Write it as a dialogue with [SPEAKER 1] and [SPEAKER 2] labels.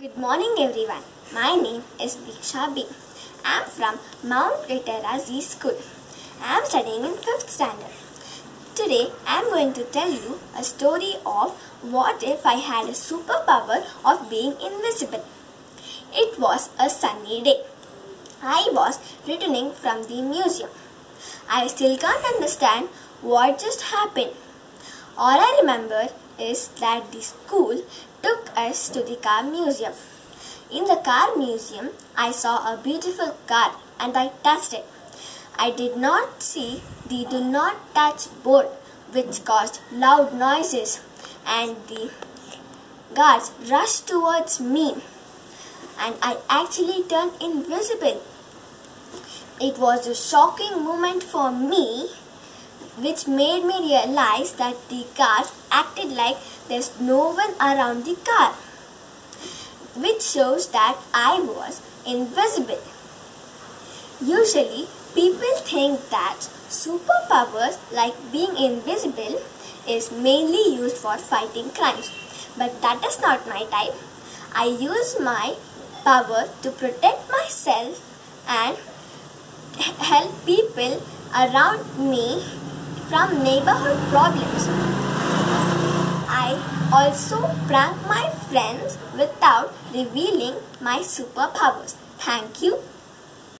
[SPEAKER 1] Good morning everyone. My name is Diksha B. I am from Mount Litera Zee School. I am studying in 5th standard. Today I am going to tell you a story of what if I had a superpower of being invisible. It was a sunny day. I was returning from the museum. I still can't understand what just happened. All I remember is that the school took us to the car museum. In the car museum, I saw a beautiful car and I touched it. I did not see the do not touch board which caused loud noises and the guards rushed towards me and I actually turned invisible. It was a shocking moment for me which made me realize that the guards acted like there's no one around the car, which shows that I was invisible. Usually, people think that superpowers like being invisible is mainly used for fighting crimes, but that is not my type. I use my power to protect myself and help people around me from neighborhood problems. Also prank my friends without revealing my superpowers. Thank you.